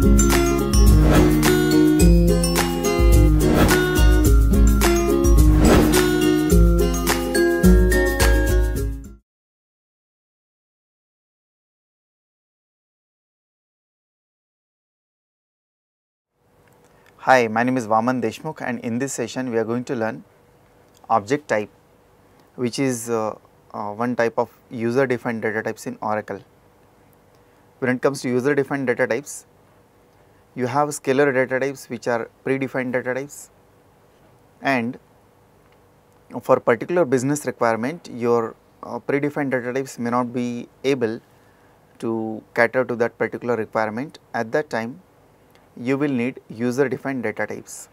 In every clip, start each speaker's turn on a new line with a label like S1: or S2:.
S1: Hi, my name is Vaman Deshmukh and in this session we are going to learn object type which is uh, uh, one type of user defined data types in Oracle. When it comes to user defined data types, you have scalar data types which are predefined data types. And for particular business requirement your uh, predefined data types may not be able to cater to that particular requirement. At that time you will need user defined data types.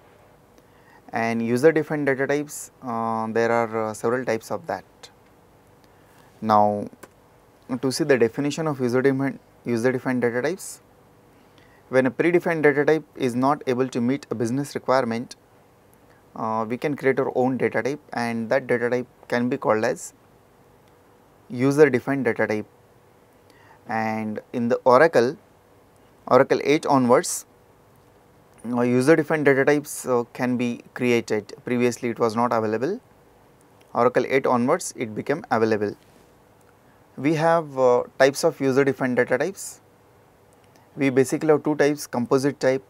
S1: And user defined data types uh, there are uh, several types of that. Now to see the definition of user defined user defined data types when a predefined data type is not able to meet a business requirement uh, we can create our own data type and that data type can be called as user defined data type and in the Oracle Oracle 8 onwards uh, user defined data types uh, can be created previously it was not available Oracle 8 onwards it became available. We have uh, types of user defined data types. We basically have two types composite type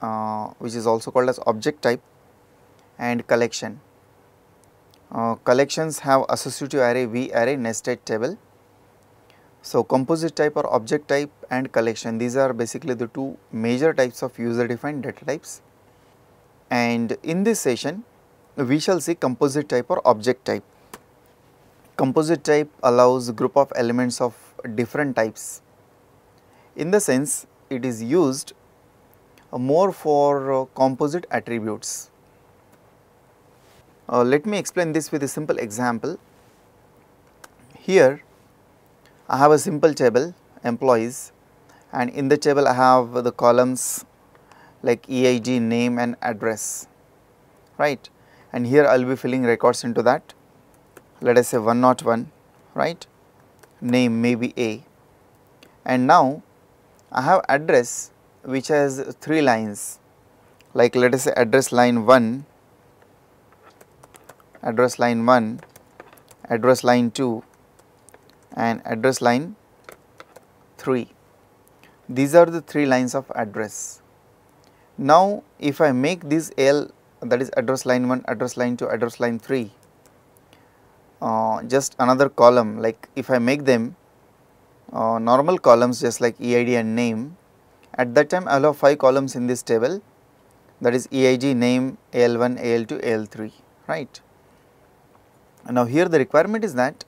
S1: uh, which is also called as object type and collection. Uh, collections have associative array VARRAY nested table. So, composite type or object type and collection these are basically the two major types of user defined data types and in this session we shall see composite type or object type. Composite type allows a group of elements of different types in the sense it is used more for uh, composite attributes. Uh, let me explain this with a simple example. Here I have a simple table employees and in the table I have the columns like EID name and address right and here I will be filling records into that let us say 101 right name may be A and now I have address which has 3 lines like let us say address line 1 address line 1 address line 2 and address line 3. These are the 3 lines of address. Now, if I make this L that is address line 1, address line 2, address line 3 uh, just another column like if I make them uh, normal columns just like EID and name at that time I will have 5 columns in this table that is EID, name AL1, AL2, AL3 right. Now, here the requirement is that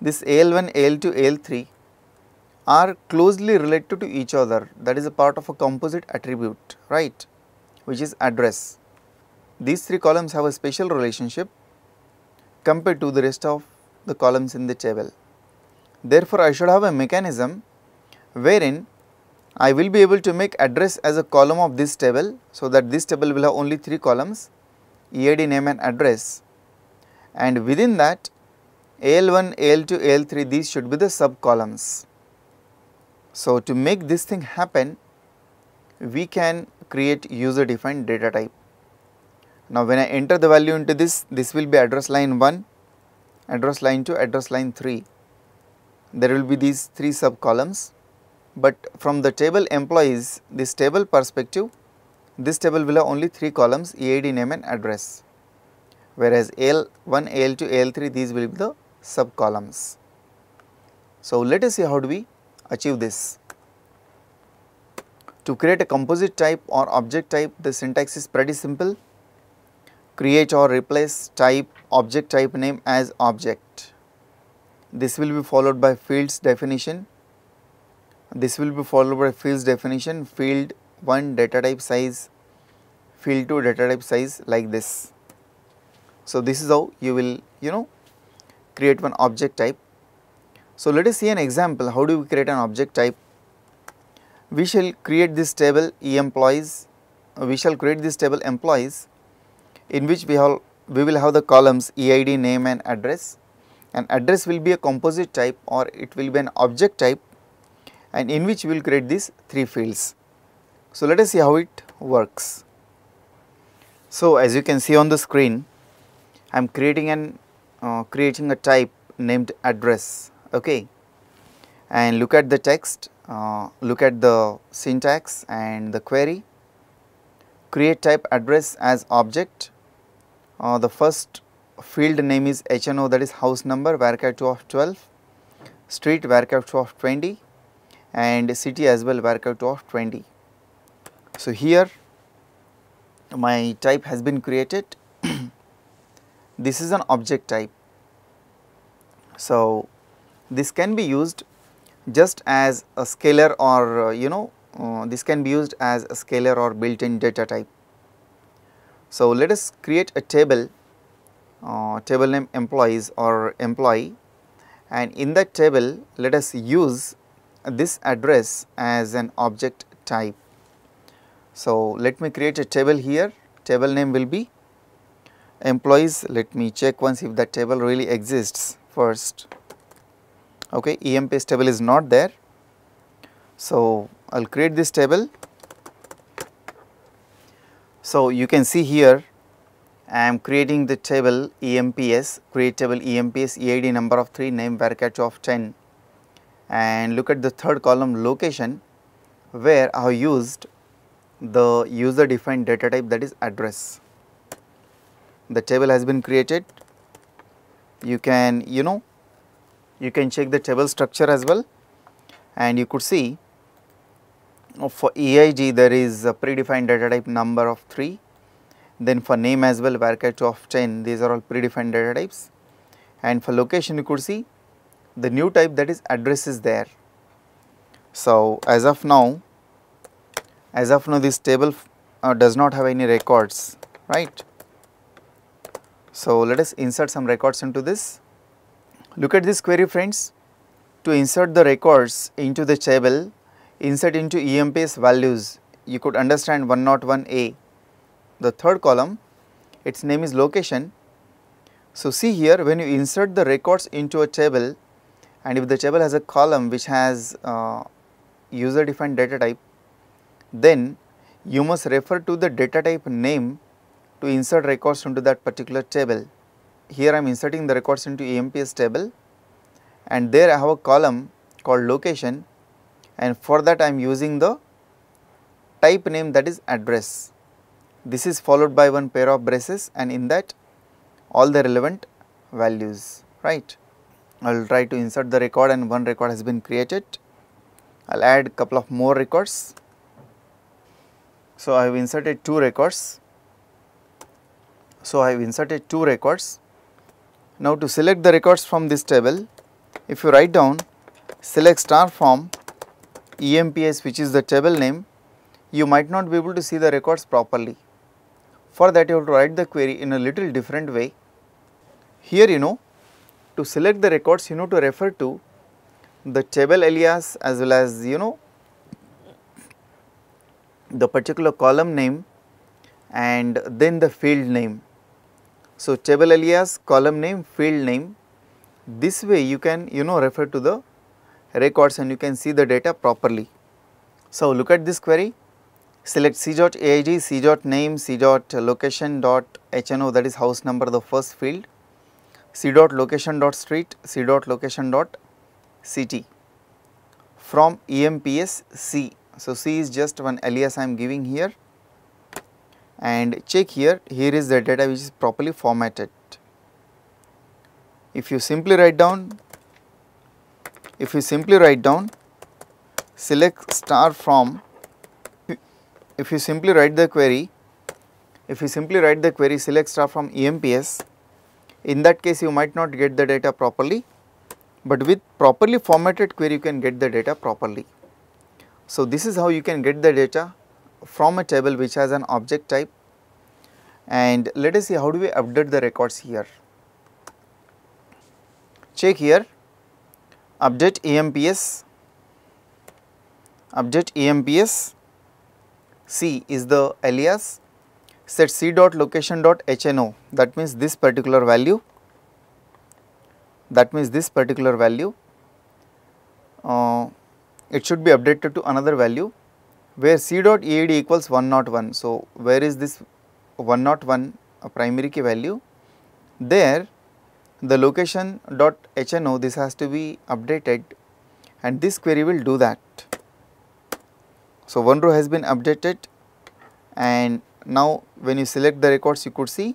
S1: this AL1, AL2, AL3 are closely related to each other that is a part of a composite attribute right which is address. These three columns have a special relationship compared to the rest of the columns in the table. Therefore, I should have a mechanism wherein I will be able to make address as a column of this table. So, that this table will have only 3 columns EID name and address and within that AL1, AL2, AL3 these should be the sub columns. So, to make this thing happen we can create user defined data type. Now, when I enter the value into this, this will be address line 1, address line 2, address line 3. There will be these 3 sub columns, but from the table employees this table perspective this table will have only 3 columns EID name and address whereas L1, L2, L3 these will be the sub columns. So, let us see how do we achieve this. To create a composite type or object type the syntax is pretty simple create or replace type object type name as object. This will be followed by fields definition. This will be followed by fields definition field 1 data type size field 2 data type size like this. So, this is how you will you know create one object type. So, let us see an example how do we create an object type. We shall create this table e employees, we shall create this table employees in which we have we will have the columns EID name and address and address will be a composite type or it will be an object type and in which we will create these 3 fields. So, let us see how it works. So, as you can see on the screen, I am creating an uh, creating a type named address okay? And look at the text uh, look at the syntax and the query. Create type address as object uh, the first field name is HNO that is house number varchar 2 of 12 street varchar 2 of 20 and city as well varchar 2 of 20 so here my type has been created. This is an object type. So this can be used just as a scalar or uh, you know uh, this can be used as a scalar or built in data type. So, let us create a table uh, table name employees or employee and in that table let us use this address as an object type. So, let me create a table here table name will be employees let me check once if that table really exists first okay EMPS table is not there. So, I will create this table. So, you can see here I am creating the table EMPS create table EMPS EID number of 3 name varchar of 10 and look at the third column location where I have used the user defined data type that is address. The table has been created. You can you know you can check the table structure as well. And you could see for EID there is a predefined data type number of 3 then for name as well varchar 2 of 10 these are all predefined data types and for location you could see the new type that is address is there. So, as of now as of now this table uh, does not have any records right. So, let us insert some records into this Look at this query friends. To insert the records into the table, insert into EMPS values, you could understand 101A. The third column, its name is location. So, see here when you insert the records into a table and if the table has a column which has uh, user defined data type, then you must refer to the data type name to insert records into that particular table here I am inserting the records into EMPS table and there I have a column called location and for that I am using the type name that is address. This is followed by one pair of braces and in that all the relevant values right. I will try to insert the record and one record has been created. I will add couple of more records. So, I have inserted two records. So, I have inserted two records now to select the records from this table, if you write down select star from EMPS which is the table name, you might not be able to see the records properly. For that you have to write the query in a little different way. Here you know to select the records you know to refer to the table alias as well as you know the particular column name and then the field name so, table alias, column name, field name, this way you can you know refer to the records and you can see the data properly. So, look at this query, select c dot eid, c dot name, c dot location dot hno that is house number the first field, c dot location dot street, c dot location dot city from EMPS C. So, C is just one alias I am giving here and check here, here is the data which is properly formatted. If you simply write down, if you simply write down select star from, if you simply write the query, if you simply write the query select star from EMPS, in that case you might not get the data properly, but with properly formatted query you can get the data properly. So, this is how you can get the data from a table which has an object type and let us see how do we update the records here. Check here update EMPS, update EMPS C is the alias set C dot location dot HNO that means this particular value that means this particular value uh, it should be updated to another value where c dot eid equals 101. So, where is this 101 a primary key value? There the location dot hno this has to be updated and this query will do that. So, one row has been updated and now when you select the records you could see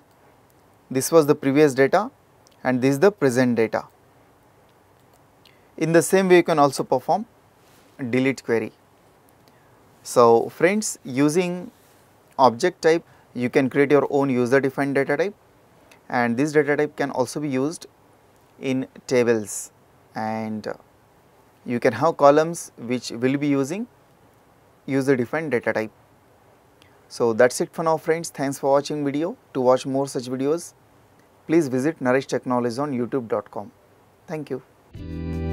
S1: this was the previous data and this is the present data. In the same way you can also perform delete query. So, friends using object type you can create your own user defined data type and this data type can also be used in tables and you can have columns which will be using user defined data type. So, that is it for now friends. Thanks for watching video. To watch more such videos, please visit Naresh Technologies on youtube.com. Thank you.